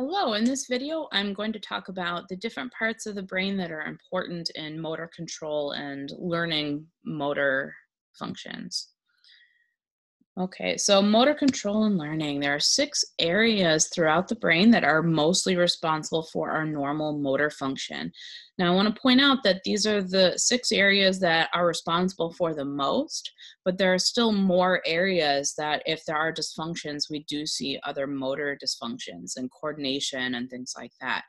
Hello, in this video, I'm going to talk about the different parts of the brain that are important in motor control and learning motor functions. Okay, so motor control and learning. There are six areas throughout the brain that are mostly responsible for our normal motor function. Now, I want to point out that these are the six areas that are responsible for the most, but there are still more areas that, if there are dysfunctions, we do see other motor dysfunctions and coordination and things like that.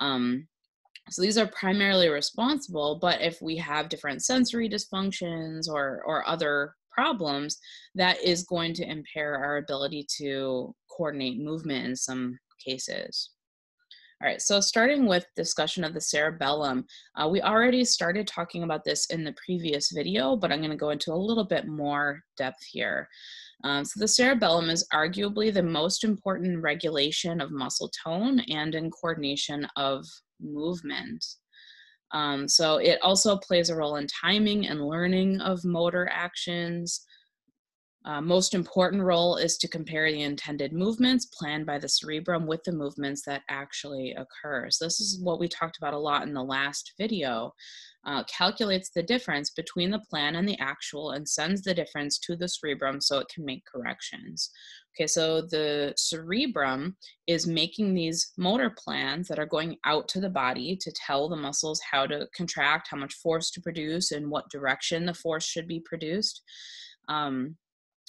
Um, so these are primarily responsible, but if we have different sensory dysfunctions or, or other problems, that is going to impair our ability to coordinate movement in some cases. All right, so starting with discussion of the cerebellum, uh, we already started talking about this in the previous video, but I'm going to go into a little bit more depth here. Um, so the cerebellum is arguably the most important regulation of muscle tone and in coordination of movement. Um, so it also plays a role in timing and learning of motor actions. Uh, most important role is to compare the intended movements planned by the cerebrum with the movements that actually occur. So this is what we talked about a lot in the last video. Uh, calculates the difference between the plan and the actual and sends the difference to the cerebrum so it can make corrections. Okay, so the cerebrum is making these motor plans that are going out to the body to tell the muscles how to contract, how much force to produce, and what direction the force should be produced, um,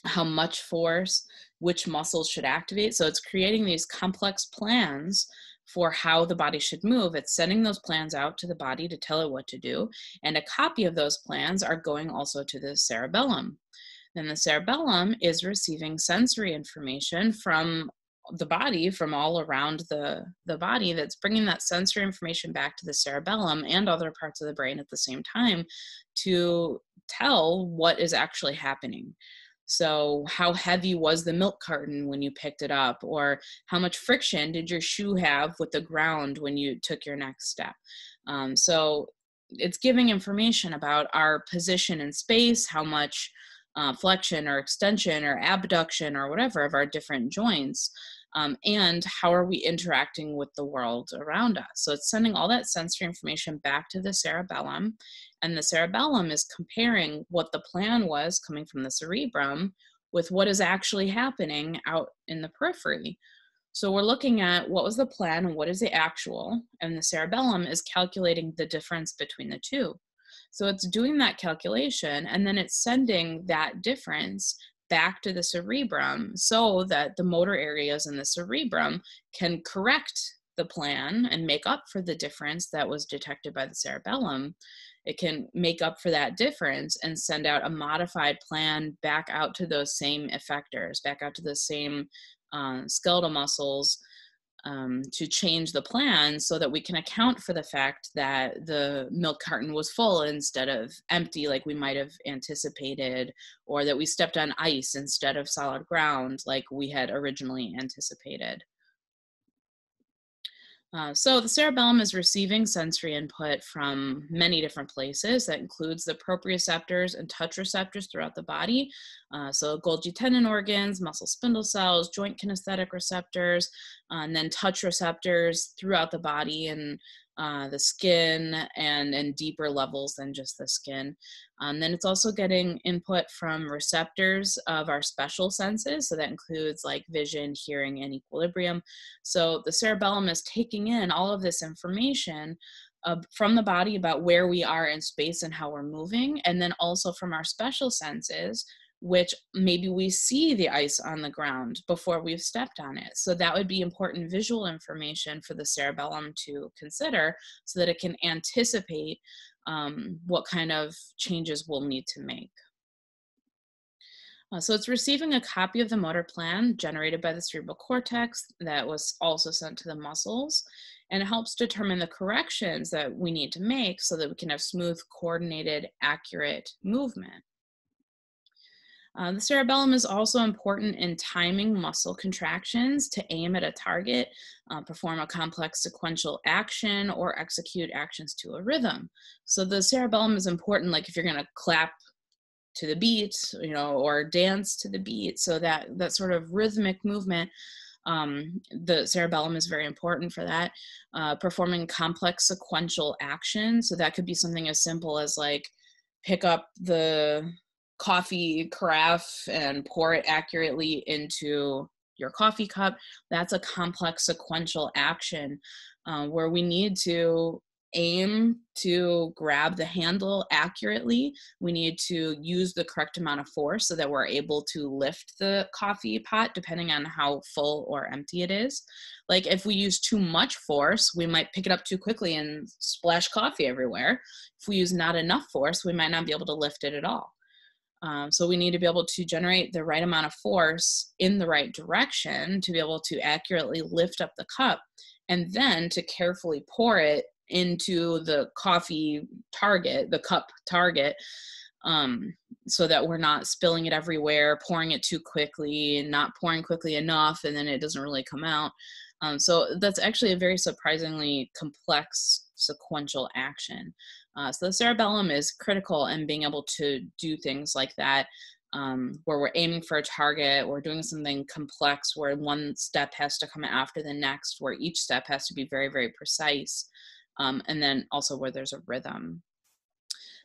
how much force, which muscles should activate. So it's creating these complex plans for how the body should move. It's sending those plans out to the body to tell it what to do, and a copy of those plans are going also to the cerebellum. Then the cerebellum is receiving sensory information from the body from all around the the body that's bringing that sensory information back to the cerebellum and other parts of the brain at the same time to tell what is actually happening so how heavy was the milk carton when you picked it up? Or how much friction did your shoe have with the ground when you took your next step? Um, so it's giving information about our position in space how much uh, flexion or extension or abduction or whatever of our different joints um, and how are we interacting with the world around us? So it's sending all that sensory information back to the cerebellum and the cerebellum is comparing what the plan was coming from the cerebrum with what is actually happening out in the periphery. So we're looking at what was the plan and what is the actual and the cerebellum is calculating the difference between the two. So it's doing that calculation and then it's sending that difference back to the cerebrum so that the motor areas in the cerebrum can correct the plan and make up for the difference that was detected by the cerebellum. It can make up for that difference and send out a modified plan back out to those same effectors, back out to the same uh, skeletal muscles um, to change the plan so that we can account for the fact that the milk carton was full instead of empty like we might have anticipated or that we stepped on ice instead of solid ground like we had originally anticipated uh, so the cerebellum is receiving sensory input from many different places. That includes the proprioceptors and touch receptors throughout the body. Uh, so Golgi tendon organs, muscle spindle cells, joint kinesthetic receptors, uh, and then touch receptors throughout the body and uh, the skin and and deeper levels than just the skin. Um, then it's also getting input from receptors of our special senses. So that includes like vision, hearing, and equilibrium. So the cerebellum is taking in all of this information uh, from the body about where we are in space and how we're moving, and then also from our special senses which maybe we see the ice on the ground before we've stepped on it. So that would be important visual information for the cerebellum to consider so that it can anticipate um, what kind of changes we'll need to make. Uh, so it's receiving a copy of the motor plan generated by the cerebral cortex that was also sent to the muscles and it helps determine the corrections that we need to make so that we can have smooth, coordinated, accurate movement. Uh, the cerebellum is also important in timing muscle contractions to aim at a target, uh, perform a complex sequential action, or execute actions to a rhythm. So the cerebellum is important, like if you're going to clap to the beat, you know, or dance to the beat. So that that sort of rhythmic movement Um, the cerebellum is very important for that. Uh, performing complex sequential action. So that could be something as simple as like pick up the coffee carafe and pour it accurately into your coffee cup. That's a complex sequential action uh, where we need to aim to grab the handle accurately. We need to use the correct amount of force so that we're able to lift the coffee pot depending on how full or empty it is. Like if we use too much force, we might pick it up too quickly and splash coffee everywhere. If we use not enough force, we might not be able to lift it at all. Um, so we need to be able to generate the right amount of force in the right direction to be able to accurately lift up the cup and then to carefully pour it into the coffee target, the cup target, um, so that we're not spilling it everywhere, pouring it too quickly, and not pouring quickly enough, and then it doesn't really come out. Um, so that's actually a very surprisingly complex sequential action. Uh, so the cerebellum is critical in being able to do things like that, um, where we're aiming for a target, we're doing something complex where one step has to come after the next, where each step has to be very, very precise, um, and then also where there's a rhythm.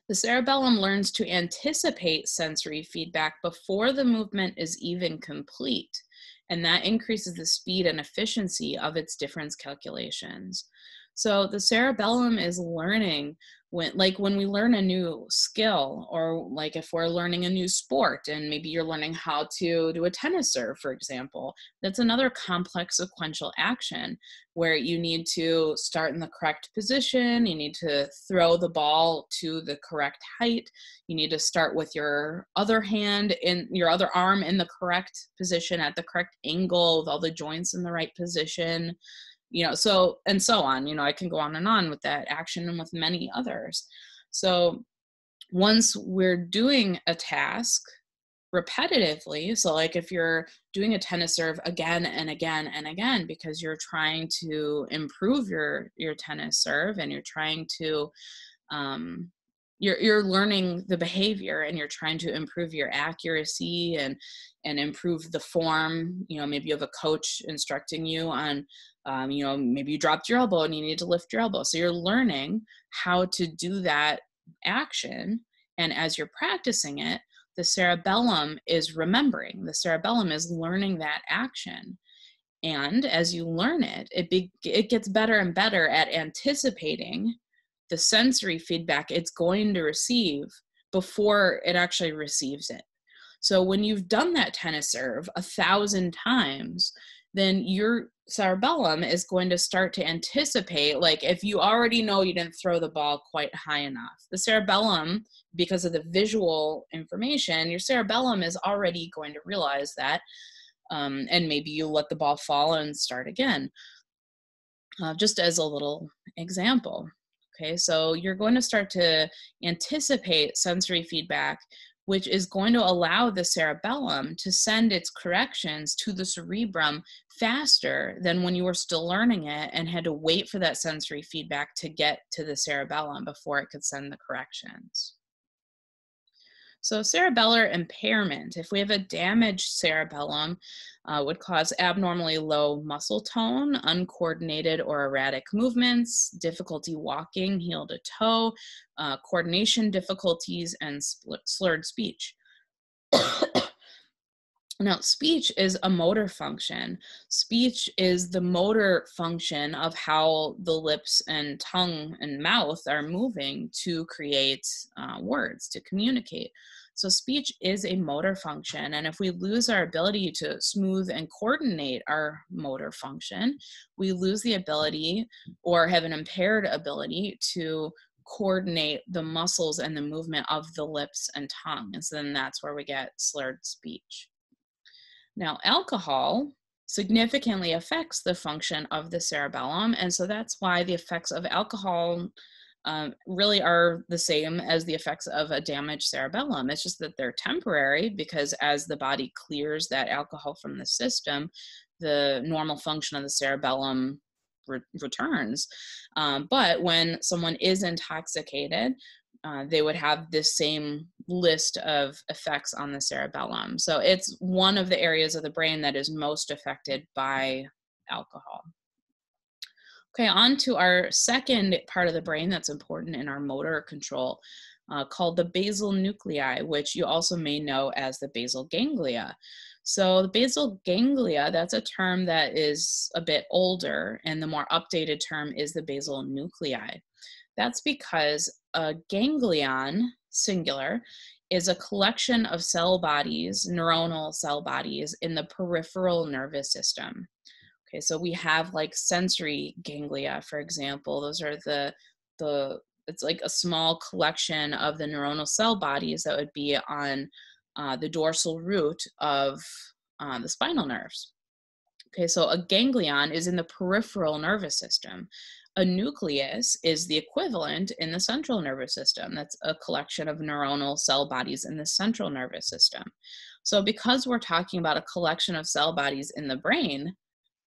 The cerebellum learns to anticipate sensory feedback before the movement is even complete, and that increases the speed and efficiency of its difference calculations. So the cerebellum is learning when like when we learn a new skill or like if we're learning a new sport and maybe you're learning how to do a tennis serve for example that's another complex sequential action where you need to start in the correct position you need to throw the ball to the correct height you need to start with your other hand in your other arm in the correct position at the correct angle with all the joints in the right position you know so and so on you know i can go on and on with that action and with many others. So once we're doing a task repetitively so like if you're doing a tennis serve again and again and again because you're trying to improve your your tennis serve and you're trying to um, you're you're learning the behavior and you're trying to improve your accuracy and and improve the form you know maybe you have a coach instructing you on um, you know maybe you dropped your elbow and you need to lift your elbow. So you're learning how to do that action. And as you're practicing it the cerebellum is remembering. The cerebellum is learning that action. And as you learn it it be, it gets better and better at anticipating the sensory feedback it's going to receive before it actually receives it. So when you've done that tennis serve a thousand times, then your cerebellum is going to start to anticipate like if you already know you didn't throw the ball quite high enough. The cerebellum because of the visual information your cerebellum is already going to realize that um, and maybe you let the ball fall and start again. Uh, just as a little example Okay, so you're going to start to anticipate sensory feedback, which is going to allow the cerebellum to send its corrections to the cerebrum faster than when you were still learning it and had to wait for that sensory feedback to get to the cerebellum before it could send the corrections. So cerebellar impairment, if we have a damaged cerebellum, uh, would cause abnormally low muscle tone, uncoordinated or erratic movements, difficulty walking heel to toe, uh, coordination difficulties, and slurred speech. Now, speech is a motor function. Speech is the motor function of how the lips and tongue and mouth are moving to create uh, words, to communicate. So, speech is a motor function. And if we lose our ability to smooth and coordinate our motor function, we lose the ability or have an impaired ability to coordinate the muscles and the movement of the lips and tongue. And so then that's where we get slurred speech. Now, alcohol significantly affects the function of the cerebellum, and so that's why the effects of alcohol um, really are the same as the effects of a damaged cerebellum. It's just that they're temporary because as the body clears that alcohol from the system, the normal function of the cerebellum re- returns. Um, but when someone is intoxicated, uh, they would have this same list of effects on the cerebellum. So it's one of the areas of the brain that is most affected by alcohol. Okay, on to our second part of the brain that's important in our motor control, uh, called the basal nuclei, which you also may know as the basal ganglia. So the basal ganglia, that's a term that is a bit older, and the more updated term is the basal nuclei. That's because a ganglion, singular, is a collection of cell bodies, neuronal cell bodies, in the peripheral nervous system. Okay, so we have like sensory ganglia, for example. Those are the the it's like a small collection of the neuronal cell bodies that would be on uh, the dorsal root of uh, the spinal nerves. Okay, so a ganglion is in the peripheral nervous system. A nucleus is the equivalent in the central nervous system. That's a collection of neuronal cell bodies in the central nervous system. So, because we're talking about a collection of cell bodies in the brain,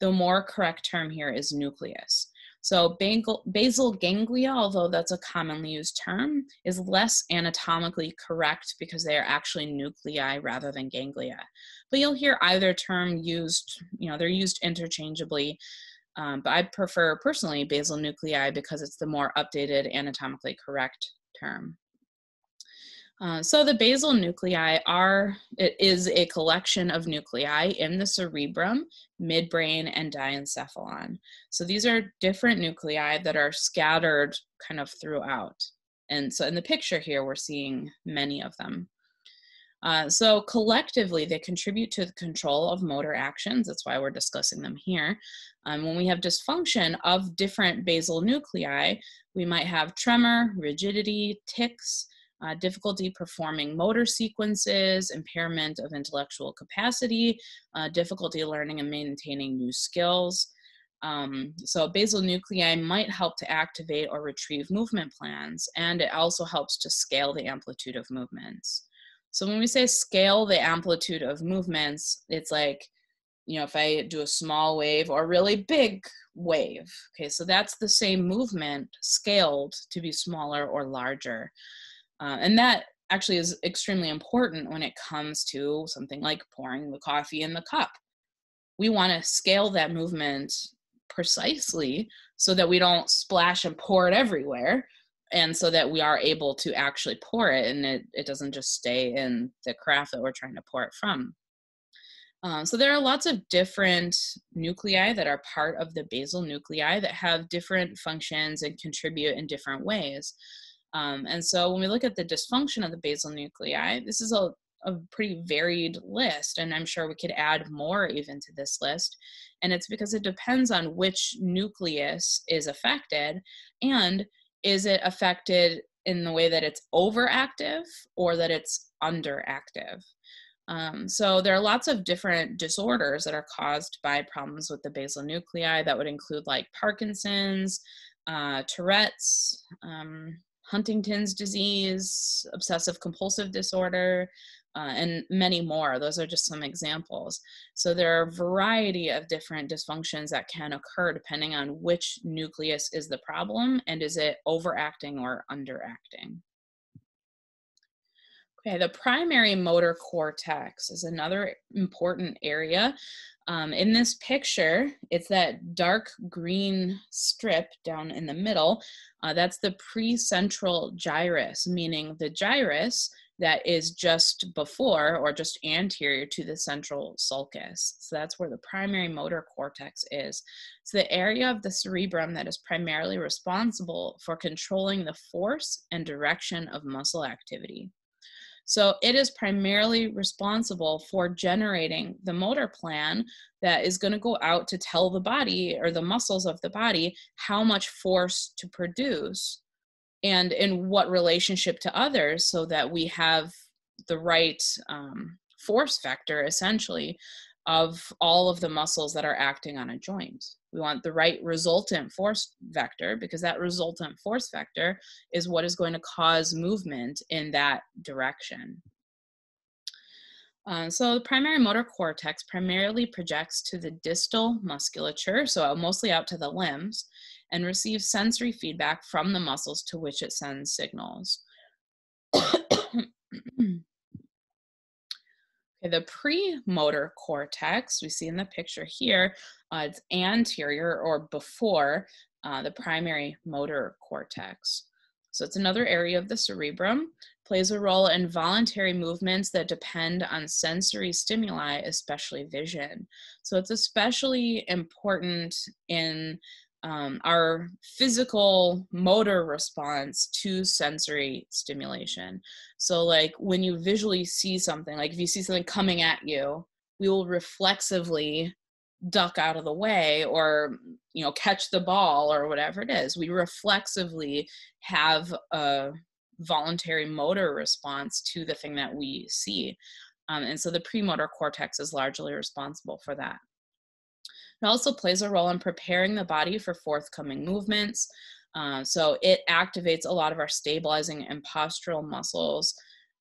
the more correct term here is nucleus. So basal ganglia, although that's a commonly used term, is less anatomically correct because they are actually nuclei rather than ganglia. But you'll hear either term used, you know, they're used interchangeably. Um, but I prefer personally basal nuclei because it's the more updated anatomically correct term. Uh, so the basal nuclei are, it is a collection of nuclei in the cerebrum, midbrain, and diencephalon. So these are different nuclei that are scattered kind of throughout. And so in the picture here, we're seeing many of them. Uh, so collectively, they contribute to the control of motor actions. That's why we're discussing them here. Um, when we have dysfunction of different basal nuclei, we might have tremor, rigidity, tics, uh, difficulty performing motor sequences, impairment of intellectual capacity, uh, difficulty learning and maintaining new skills. Um, so basal nuclei might help to activate or retrieve movement plans, and it also helps to scale the amplitude of movements. So when we say scale the amplitude of movements, it's like, you know, if I do a small wave or a really big wave. Okay, so that's the same movement scaled to be smaller or larger. Uh, and that actually is extremely important when it comes to something like pouring the coffee in the cup. We want to scale that movement precisely so that we don't splash and pour it everywhere and so that we are able to actually pour it and it, it doesn't just stay in the craft that we're trying to pour it from. Um, so there are lots of different nuclei that are part of the basal nuclei that have different functions and contribute in different ways. Um, and so when we look at the dysfunction of the basal nuclei, this is a, a pretty varied list, and I'm sure we could add more even to this list. And it's because it depends on which nucleus is affected, and is it affected in the way that it's overactive or that it's underactive. Um, so there are lots of different disorders that are caused by problems with the basal nuclei that would include like Parkinson's, uh, Tourette's, um, Huntington's disease, obsessive compulsive disorder, uh, and many more. Those are just some examples. So there are a variety of different dysfunctions that can occur depending on which nucleus is the problem and is it overacting or underacting. Okay, the primary motor cortex is another important area. Um, in this picture, it's that dark green strip down in the middle. Uh, that's the precentral gyrus, meaning the gyrus that is just before or just anterior to the central sulcus. So that's where the primary motor cortex is. So the area of the cerebrum that is primarily responsible for controlling the force and direction of muscle activity. So it is primarily responsible for generating the motor plan that is going to go out to tell the body or the muscles of the body how much force to produce and in what relationship to others so that we have the right um, force vector essentially of all of the muscles that are acting on a joint. We want the right resultant force vector because that resultant force vector is what is going to cause movement in that direction. Uh, so the primary motor cortex primarily projects to the distal musculature, so mostly out to the limbs, and receives sensory feedback from the muscles to which it sends signals. Okay, the premotor cortex, we see in the picture here, uh, it's anterior or before uh, the primary motor cortex. So it's another area of the cerebrum, plays a role in voluntary movements that depend on sensory stimuli, especially vision. So it's especially important in um, our physical motor response to sensory stimulation. So, like when you visually see something, like if you see something coming at you, we will reflexively duck out of the way or you know catch the ball or whatever it is. We reflexively have a voluntary motor response to the thing that we see. Um, and so the premotor cortex is largely responsible for that it also plays a role in preparing the body for forthcoming movements. Uh, so it activates a lot of our stabilizing and postural muscles.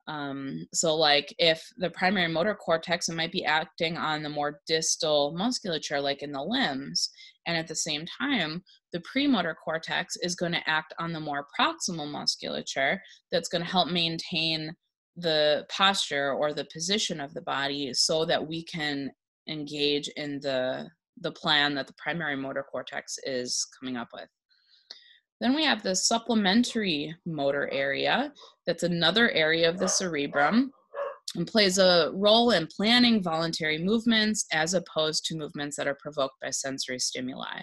Um, so, like if the primary motor cortex it might be acting on the more distal musculature, like in the limbs, and at the same time, the premotor cortex is going to act on the more proximal musculature that's going to help maintain the posture or the position of the body so that we can engage in the the plan that the primary motor cortex is coming up with. Then we have the supplementary motor area. That's another area of the cerebrum and plays a role in planning voluntary movements as opposed to movements that are provoked by sensory stimuli.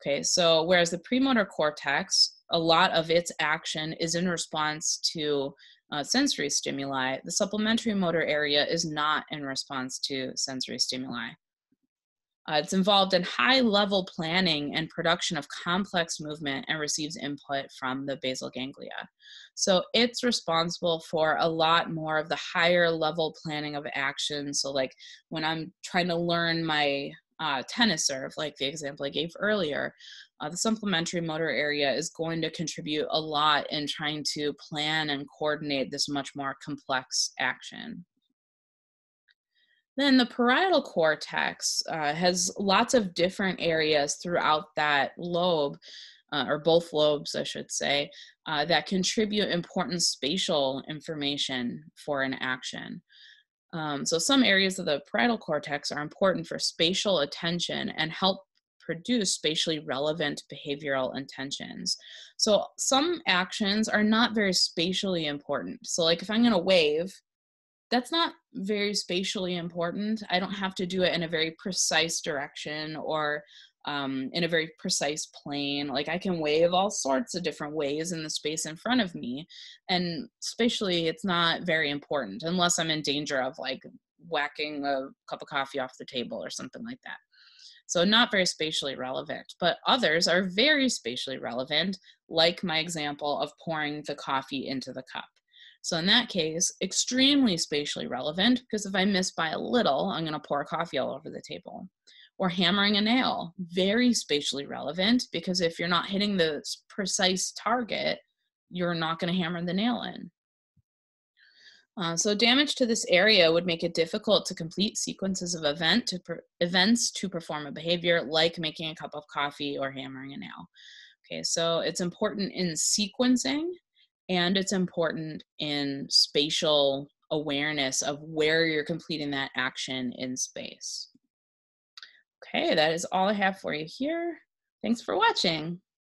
Okay, so whereas the premotor cortex, a lot of its action is in response to uh, sensory stimuli, the supplementary motor area is not in response to sensory stimuli. Uh, it's involved in high level planning and production of complex movement and receives input from the basal ganglia. So it's responsible for a lot more of the higher level planning of action. So, like when I'm trying to learn my uh, tennis serve, like the example I gave earlier, uh, the supplementary motor area is going to contribute a lot in trying to plan and coordinate this much more complex action. Then the parietal cortex uh, has lots of different areas throughout that lobe, uh, or both lobes, I should say, uh, that contribute important spatial information for an action. Um, so some areas of the parietal cortex are important for spatial attention and help produce spatially relevant behavioral intentions. So some actions are not very spatially important. So like if I'm going to wave, that's not very spatially important. I don't have to do it in a very precise direction or um, in a very precise plane. Like I can wave all sorts of different ways in the space in front of me. And spatially, it's not very important unless I'm in danger of like whacking a cup of coffee off the table or something like that. So, not very spatially relevant, but others are very spatially relevant, like my example of pouring the coffee into the cup. So in that case, extremely spatially relevant because if I miss by a little, I'm going to pour coffee all over the table. Or hammering a nail, very spatially relevant because if you're not hitting the precise target, you're not going to hammer the nail in. Uh, so damage to this area would make it difficult to complete sequences of event to events to perform a behavior like making a cup of coffee or hammering a nail. Okay, so it's important in sequencing and it's important in spatial awareness of where you're completing that action in space. Okay, that is all I have for you here. Thanks for watching.